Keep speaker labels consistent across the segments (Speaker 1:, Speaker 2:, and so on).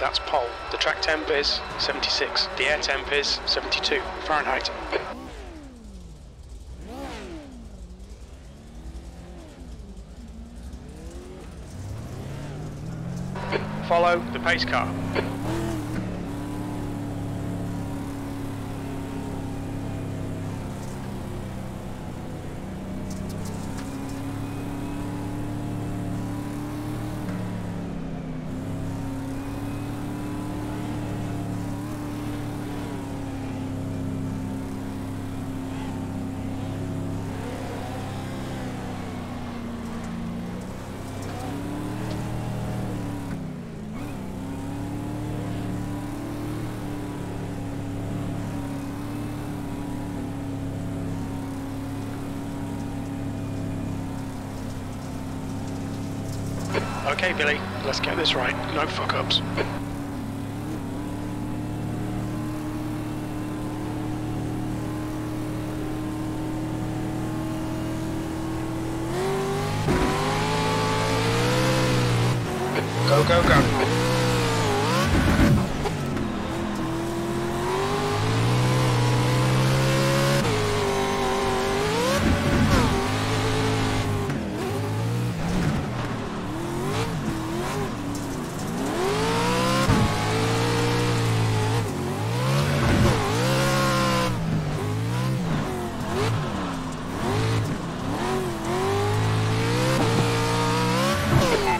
Speaker 1: That's pole. The track temp is 76. The air temp is 72 Fahrenheit. Follow the pace car. Okay, Billy, let's get this right. No fuck ups. Go, go, go.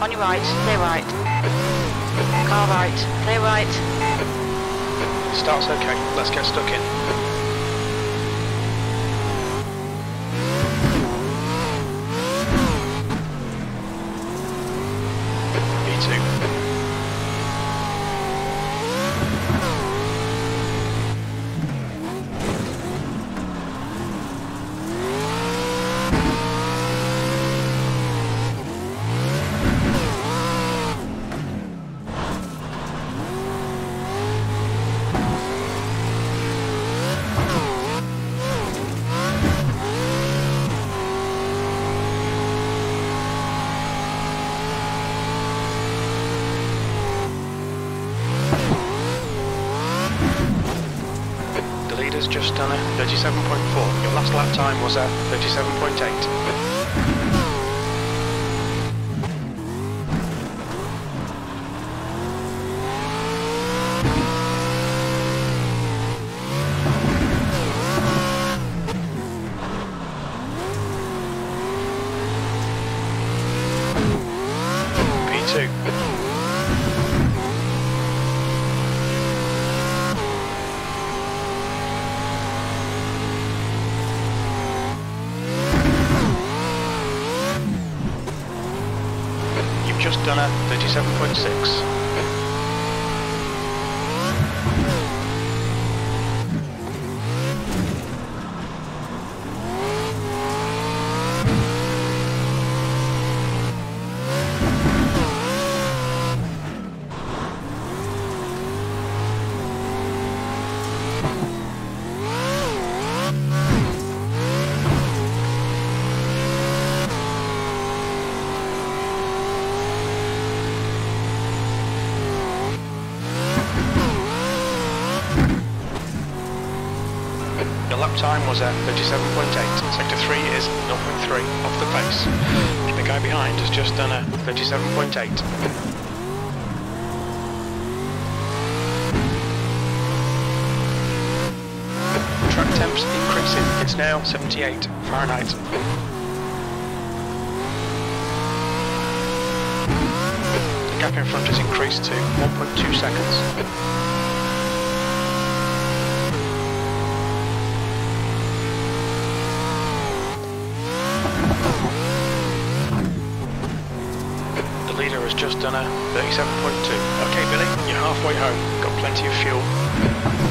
Speaker 2: On your right, clear right. Car right, clear right.
Speaker 1: Start's okay. Let's get stuck in. P2. Leader's just done a 37.4. Your last lap time was a 37.8. P2. You've done a 37.6. Your lap time was at 37.8. Sector 3 is 0.3 off the pace. The guy behind has just done a 37.8. Track temps increasing. It's now 78 Fahrenheit. The gap in front has increased to 1.2 seconds. The leader has just done a 37.2. Okay, Billy, you're halfway home. Got plenty of fuel.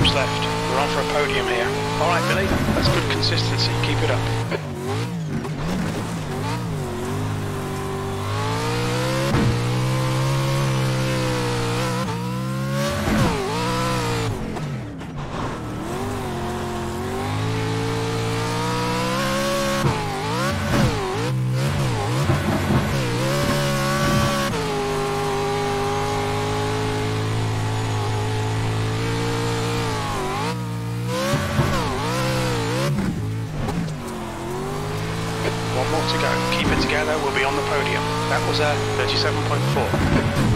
Speaker 1: laps left. We're on for a podium here. All right, Billy. That's good consistency. Keep it up. One more to go. Keep it together. We'll be on the podium. That was uh, a 37.4.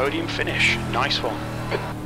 Speaker 1: Podium finish. Nice one.